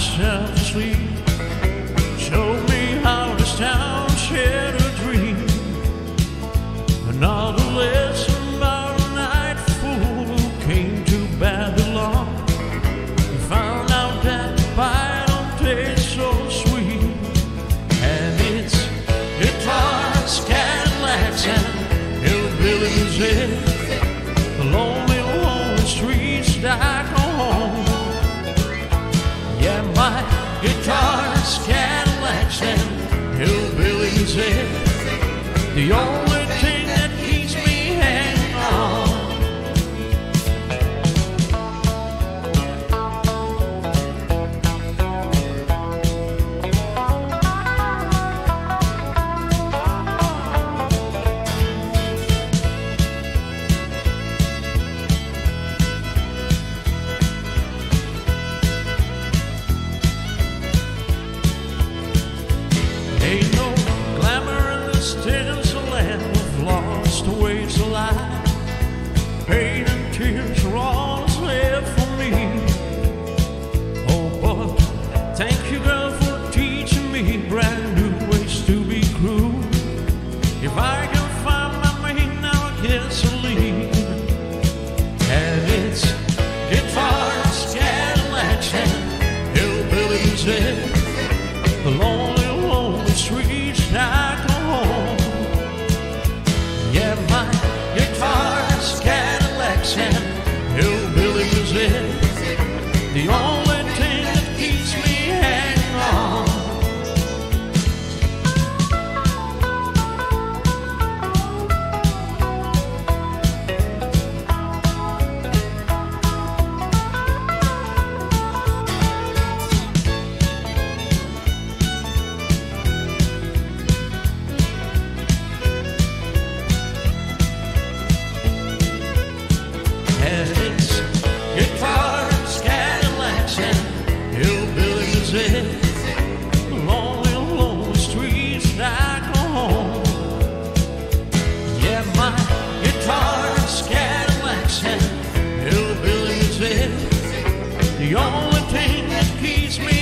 myself to sleep. Showed me how this town shared a dream. Another lesson about a night fool who came to Babylon. He found out that the pie don't taste so sweet. And it's guitars, Cadillacs, and hillbillies. The only thing in this land of lost ways alive. Pain and tears all the only thing that keeps me